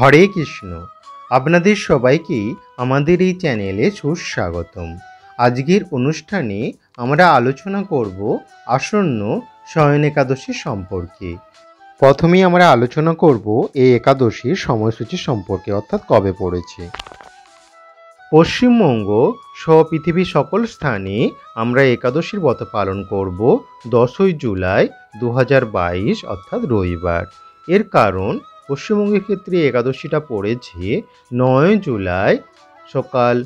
হরে কৃষ্ণ। আপনাদের সবাইকেই আমাদের এই চ্যানেলে সুস্বাগতম। আজকের অনুষ্ঠানে আমরা আলোচনা করব আসন্ন শয়ন একাদশী সম্পর্কে। প্রথমেই আমরা আলোচনা করব এই একাদশীর সময়সূচি সম্পর্কে, অর্থাৎ কবে পড়েছে। পশ্চিমবঙ্গ সহ পৃথিবীর সকল স্থানে আমরা একাদশীর ব্রত পালন করব দশই জুলাই দু হাজার বাইশ, অর্থাৎ রবিবার। এর কারণ পশ্চিমবঙ্গের ক্ষেত্রে একাদশীটা পড়েছে নয় জুলাই সকাল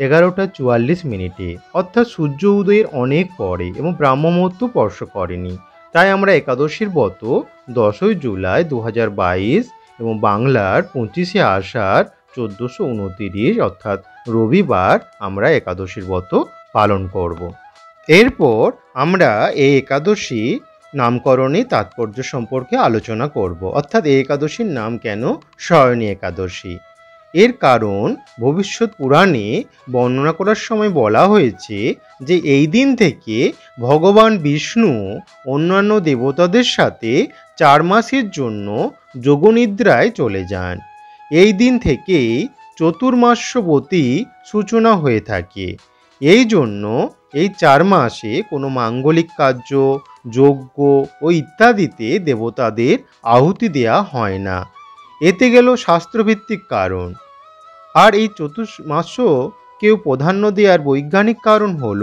এগারোটা চুয়াল্লিশ মিনিটে অর্থাৎ সূর্য উদয়ের অনেক পরে এবং ব্রাহ্ম মুহূর্ত স্পর্শ করেনি তাই আমরা একাদশীর ব্রত দশই জুলাই দু বাইশ এবং বাংলার পঁচিশে আষাঢ় চোদ্দোশো উনতিরিশ অর্থাৎ রবিবার আমরা একাদশীর ব্রত পালন করব। এরপর আমরা এই একাদশী নামকরণে তাৎপর্য সম্পর্কে আলোচনা করব। অর্থাৎ এই একাদশীর নাম কেন? শয়নী একাদশী। এর কারণ ভবিষ্যৎ পুরাণে বর্ণনা করার সময় বলা হয়েছে যে এই দিন থেকে ভগবান বিষ্ণু অন্যান্য দেবতাদের সাথে চার মাসের জন্য যোগনিদ্রায় চলে যান। এই দিন থেকেই চতুর্মাস্যবতী সূচনা হয়ে থাকে। এই জন্য এই চার মাসে কোনো মাঙ্গলিক কার্য, যজ্ঞ ও ইত্যাদিতে দেবতাদের আহুতি দেয়া হয় না। এতে গেল শাস্ত্রভিত্তিক কারণ। আর এই চতুর্মাসও কেউ প্রাধান্য দেওয়ার বৈজ্ঞানিক কারণ হল,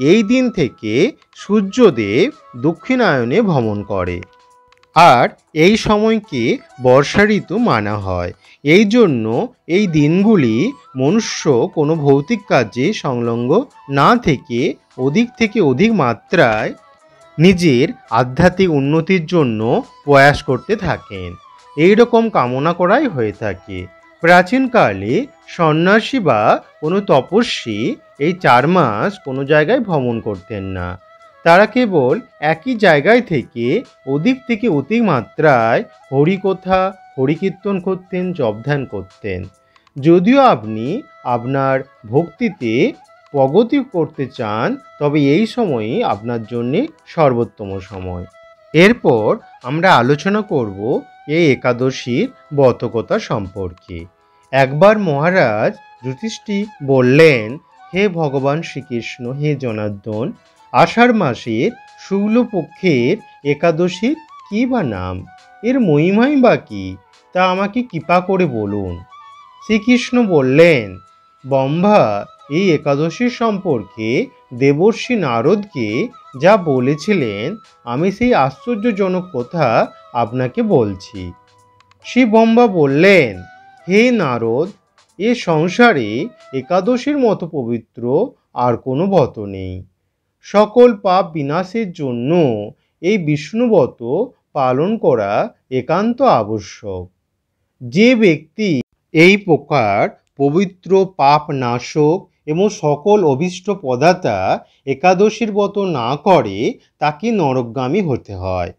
এই দিন থেকে সূর্যদেব দক্ষিণায়নে ভ্রমণ করে। আর এই সময়কে বর্ষা ঋতু মানা হয়। এই জন্য এই দিনগুলি মনুষ্য কোনো ভৌতিক কাজে সংলগ্ন না থেকে অধিক থেকে অধিক মাত্রায় নিজের আধ্যাত্মিক উন্নতির জন্য প্রয়াস করতে থাকেন। এই রকম কামনা করাই হয়ে থাকে। প্রাচীনকালে সন্ন্যাসী বা কোনো তপস্বী এই চার মাস কোনো জায়গায় ভ্রমণ করতেন না। তারা কেবল একই জায়গায় থেকে অধিক থেকে অধিক মাত্রায় হরিকথা, হরিকীর্তন করতেন জবধ্যান করতেন। যদিও আপনি আপনার ভক্তিতে প্রগতি করতে চান, তবে এই সময়ই আপনার জন্যে সর্বোত্তম সময়। এরপর আমরা আলোচনা করব এই একাদশীর বতকতা সম্পর্কে। একবার মহারাজ যুধিষ্ঠি বললেন, হে ভগবান শ্রীকৃষ্ণ, হে জনার্দন আষাঢ় মাসের শুক্লপক্ষের একাদশীর কী বা নাম? এর মহিমাই বা কী? তা আমাকে কৃপা করে বলুন। শ্রীকৃষ্ণ বললেন বম্ভা এই একাদশীর সম্পর্কে দেবর্ষী নারদকে যা বলেছিলেন, আমি সেই আশ্চর্যজনক কথা আপনাকে বলছি। শ্রী বম্বা বললেন, হে নারদ, এ সংসারে একাদশীর মতো পবিত্র আর কোনো ব্রত নেই। সকল পাপ বিনাশের জন্য এই বিষ্ণুব্রত পালন করা একান্ত আবশ্যক। যে ব্যক্তি এই প্রকার পবিত্র পাপ নাশক এবং সকল অভীষ্ট পদাতা একাদশীর ব্রত না করে তাকে নরকগামী হতে হয়।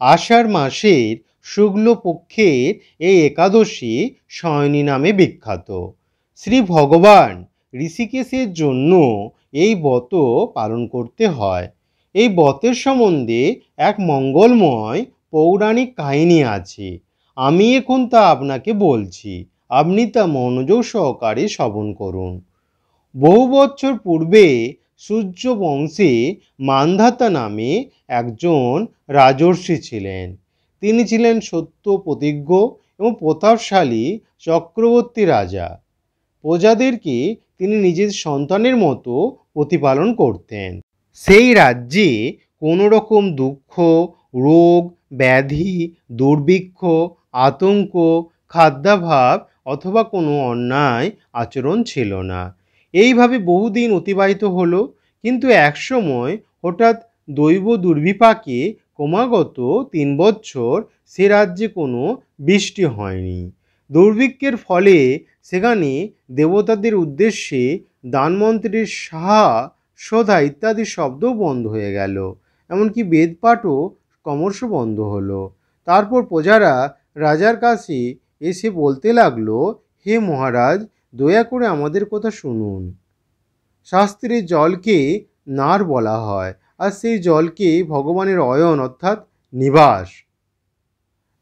আষাঢ় মাসের শুক্লপক্ষের এই একাদশী শয়নী নামে বিখ্যাত। শ্রী ভগবান ঋষিকেশের জন্য এই ব্রত পালন করতে হয়। এই ব্রতের সম্বন্ধে এক মঙ্গলময় পৌরাণিক কাহিনী আছে। আমি এখন তা আপনাকে বলছি, আপনি তা মনোযোগ সহকারে শ্রবণ করুন। বহু বছর পূর্বে সূর্য বংশে মান্ধাতা নামে একজন রাজর্ষি ছিলেন। তিনি ছিলেন সত্য প্রতিজ্ঞ এবং প্রতাপশালী চক্রবর্তী রাজা। প্রজাদেরকে তিনি নিজের সন্তানের মতো প্রতিপালন করতেন। সেই রাজ্যে কোনো রকম দুঃখ, রোগ, ব্যাধি, দুর্ভিক্ষ, আতঙ্ক, খাদ্যাভাব অথবা কোনো অন্যায় আচরণ ছিল না। এইভাবে বহুদিন অতিবাহিত হলো, কিন্তু একসময় হঠাৎ দৈব দুর্বিপাকে ক্রমাগত তিন বছর সে রাজ্যে কোনো বৃষ্টি হয়নি। দুর্ভিক্ষের ফলে সেখানে দেবতাদের উদ্দেশ্যে দানমন্ত্রীর সাহা সদা ইত্যাদি শব্দও বন্ধ হয়ে গেল। এমনকি বেদপাঠও ক্রমশ বন্ধ হলো। তারপর প্রজারা রাজার কাছে এসে বলতে লাগল, হে মহারাজ, দয়া করে আমাদের কথা শুনুন। শাস্ত্রে জলকে নার বলা হয়, আর সেই জলকে ভগবানের অয়ন, অর্থাৎ নিবাস।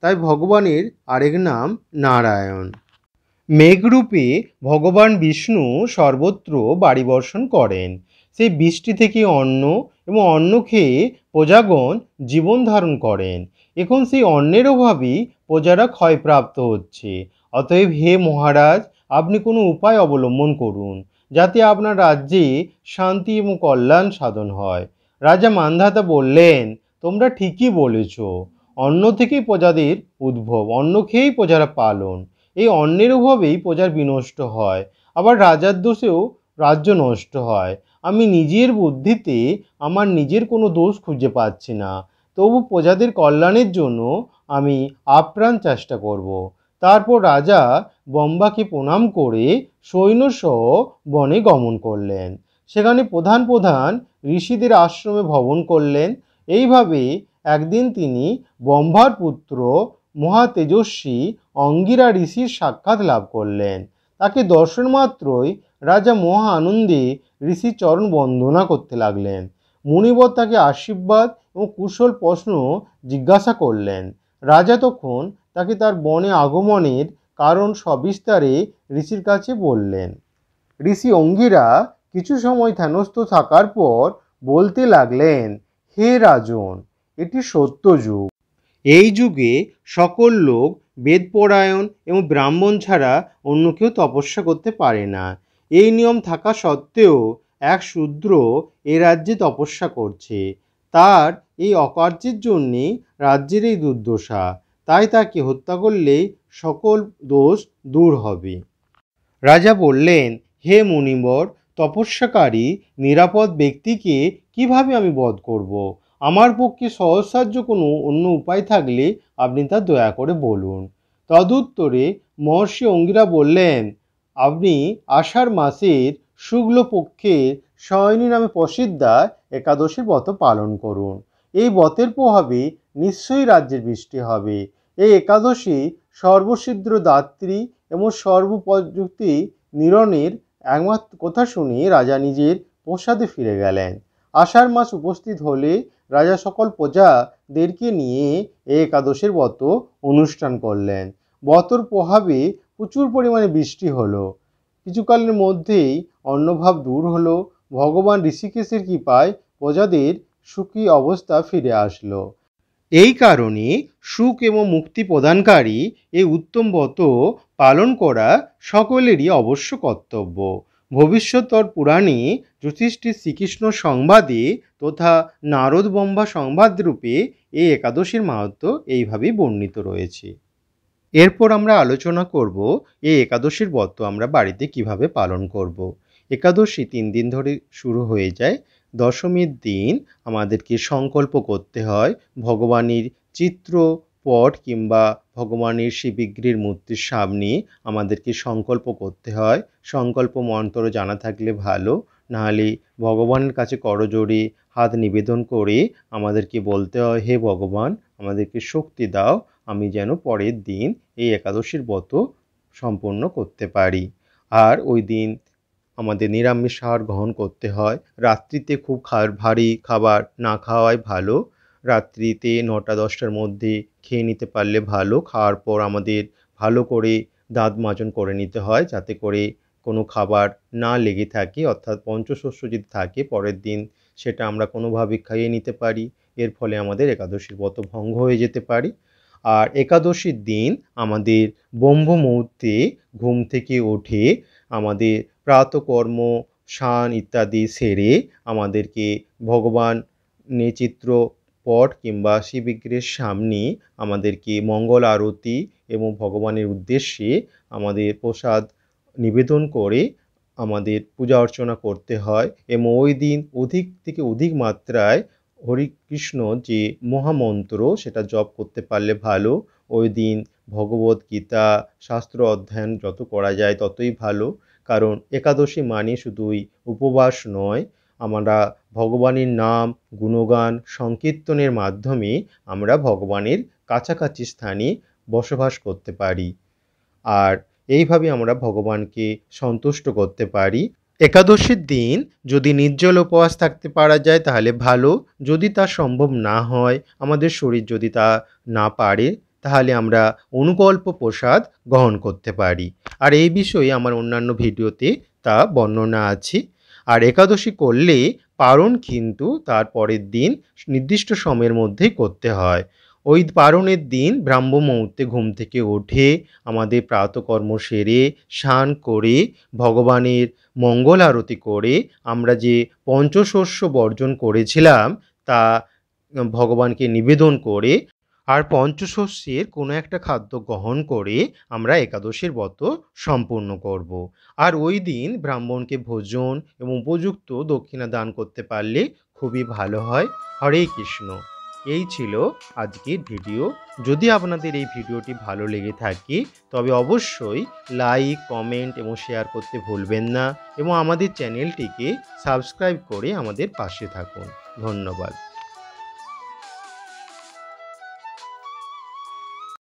তাই ভগবানের আরেক নাম নারায়ণ। মেঘরূপে ভগবান বিষ্ণু সর্বত্র বাড়ি বর্ষণ করেন। সেই বৃষ্টি থেকে অন্ন এবং অন্ন খেয়ে প্রজাগণ জীবন ধারণ করেন। এখন সেই অন্নের অভাবেই প্রজারা ক্ষয়প্রাপ্ত হচ্ছে। অতএব হে মহারাজ, আপনি কোনো উপায় অবলম্বন করুন, যাতে আপনার রাজ্যে শান্তি এবং কল্যাণ সাধন হয়। রাজা মান্ধাতা বললেন, তোমরা ঠিকই বলেছ। অন্ন থেকেই প্রজাদের উদ্ভব, অন্ন খেয়েই প্রজারা পালন। এই অন্নের অভাবেই প্রজার বিনষ্ট হয়, আবার রাজার দোষেও রাজ্য নষ্ট হয়। আমি নিজের বুদ্ধিতে আমার নিজের কোনো দোষ খুঁজে পাচ্ছি না, তবু প্রজাদের কল্যাণের জন্য আমি আপ্রাণ চেষ্টা করব। তারপর রাজা বম্বাকে প্রণাম করে সৈন্যসহ বনে গমন করলেন। সেখানে প্রধান প্রধান ঋষিদের আশ্রমে ভবন করলেন। এইভাবে একদিন তিনি বম্বার পুত্র মহা তেজস্বী অঙ্গিরা ঋষির সাক্ষাৎ লাভ করলেন। তাকে দর্শন মাত্রই রাজা মহা আনন্দে ঋষির চরণ বন্দনা করতে লাগলেন। মুনিবর তাকে আশীর্বাদ এবং কুশল প্রশ্ন জিজ্ঞাসা করলেন। রাজা তখন তাকে তার বনে আগমনের কারণ সবিস্তারে ঋষির কাছে বললেন, ঋষি অঙ্গিরা কিছু সময় ধ্যানস্থ থাকার পর বলতে লাগলেন, হে রাজন এটি সত্য যুগ। এই যুগে সকল লোক বেদপরায়ণ এবং ব্রাহ্মণ ছাড়া অন্য কেউ তপস্যা করতে পারে না। এই নিয়ম থাকা সত্ত্বেও এক শূদ্র এ রাজ্যে তপস্যা করছে। তার এই অকার্যের জন্যে রাজ্যের এই দুর্দশা। তাই তাকে হত্যা করলে সকল দোষ দূর হবে। রাজা বললেন, হে মুনিবর, তপস্যাকারী, নিরাপদ ব্যক্তিকে কীভাবে আমি বধ করব। আমার পক্ষে সহজসাধ্য কোনো অন্য উপায় থাকলে আপনি তা দয়া করে বলুন। তদুত্তরে মহর্ষি অঙ্গিরা বললেন, আপনি আষাঢ় মাসের শুক্ল পক্ষের শয়নী নামে প্রসিদ্ধা একাদশীর ব্রত পালন করুন। এই ব্রতের প্রভাবে নিশ্চয়ই রাজ্যের বৃষ্টি হবে। এই একাদশী সর্বসিদ্ধ দাত্রী এবং সর্বপ্রযুক্তি নিরণের একমাত্র কথা শুনে রাজা নিজের প্রসাদে ফিরে গেলেন। আষাঢ় মাস উপস্থিত হলে রাজা সকল প্রজাদেরকে নিয়ে একাদশের ব্রত অনুষ্ঠান করলেন। ব্রতর প্রভাবে প্রচুর পরিমাণে বৃষ্টি হলো। কিছুকালের মধ্যেই অন্নভাব দূর হলো। ভগবান ঋষিকেশের কৃপায় প্রজাদের সুখী অবস্থা ফিরে আসলো। এই কারণে সুখ এবং মুক্তি প্রদানকারী এই উত্তম ব্রত পালন করা সকলেরই অবশ্য কর্তব্য। ভবিষ্যতর পুরাণে যুধিষ্ঠির শ্রীকৃষ্ণ সংবাদে তথা নারদ বম্বা সংবাদ রূপে এই একাদশীর মাহাত্ম এইভাবেই বর্ণিত রয়েছে এরপর আমরা আলোচনা করব এই একাদশীর ব্রত আমরা বাড়িতে কীভাবে পালন করব। একাদশী তিন দিন ধরে শুরু হয়ে যায় দশমীর দিন আমাদেরকে সংকল্প করতে হয় ভগবানের চিত্র পট কিংবা ভগবানের শিবিগ্রীর মূর্তির সামনে আমাদেরকে সংকল্প করতে হয়। সংকল্প মন্ত্র জানা থাকলে ভালো, নাহলে ভগবানের কাছে করজোড়ে হাত নিবেদন করে আমাদেরকে বলতে হয়, হে ভগবান, আমাদেরকে শক্তি দাও, আমি যেন পরের দিন এই একাদশীর ব্রত সম্পন্ন করতে পারি। আর ওই দিন আমাদের নিরামিষ আহার গ্রহণ করতে হয়। রাত্রিতে খুব ভারী খাবার না খাওয়াই ভালো। রাত্রিতে নটা, দশটার মধ্যে খেয়ে নিতে পারলে ভালো। খাওয়ার পর আমাদের ভালো করে দাঁত মাজন করে নিতে হয় যাতে করে কোনো খাবার না লেগে থাকে। অর্থাৎ পঞ্চশস্য যদি থাকে, পরের দিন সেটা আমরা কোনোভাবে খাইয়ে নিতে পারি। এর ফলে আমাদের একাদশীর ব্রত ভঙ্গ হয়ে যেতে পারি। আর একাদশীর দিন আমাদের ব্রহ্ম মুহূর্তে ঘুম থেকে উঠে আমাদের প্রাতকর্ম, স্নান ইত্যাদি সেরে আমাদেরকে ভগবান নেচিত্র পট কিংবা শিববিগ্রহের সামনে আমাদেরকে মঙ্গল আরতি এবং ভগবানের উদ্দেশ্যে আমাদের প্রসাদ নিবেদন করে আমাদের পূজা অর্চনা করতে হয় এবং ওই দিন অধিক থেকে অধিক মাত্রায় হরিকৃষ্ণ যে মহামন্ত্র সেটা জপ করতে পারলে ভালো। ওই দিন ভগবত গীতা, শাস্ত্র অধ্যয়ন যত করা যায় ততই ভালো। কারণ একাদশী মানে শুধুই উপবাস নয়। আমরা ভগবানের নাম, গুণগান, সংকীর্তনের মাধ্যমে আমরা ভগবানের কাছাকাছি স্থানে বসবাস করতে পারি। আর এইভাবে আমরা ভগবানকে সন্তুষ্ট করতে পারি। একাদশীর দিন যদি নির্জল উপবাস থাকতে পারা যায় তাহলে ভালো। যদি তা সম্ভব না হয়, আমাদের শরীর যদি তা না পারে, তাহলে আমরা অনুকল্প প্রসাদ গ্রহণ করতে পারি। আর এই বিষয়ে আমার অন্যান্য ভিডিওতে তা বর্ণনা আছে। আর একাদশী করলে পারণ কিন্তু তার পরের দিন নির্দিষ্ট সময়ের মধ্যেই করতে হয়। ওই পারণের দিন ব্রাহ্ম মুহূর্তে ঘুম থেকে ওঠে, আমাদের প্রাতকর্ম সেরে, স্নান করে, ভগবানের মঙ্গল আরতি করে, আমরা যে পঞ্চশস্য বর্জন করেছিলাম তা ভগবানকে নিবেদন করে আর পঞ্চশস্যের কোনো একটা খাদ্য গ্রহণ করে আমরা একাদশীর ব্রত সম্পূর্ণ করব। আর ওই দিন ব্রাহ্মণকে ভোজন এবং উপযুক্ত দক্ষিণা দান করতে পারলে খুবই ভালো হয়। হরে কৃষ্ণ। এই ছিল আজকের ভিডিও। যদি আপনাদের এই ভিডিওটি ভালো লেগে থাকে, তবে অবশ্যই লাইক, কমেন্ট এবং শেয়ার করতে ভুলবেন না এবং আমাদের চ্যানেলটিকে সাবস্ক্রাইব করে আমাদের পাশে থাকুন। ধন্যবাদ।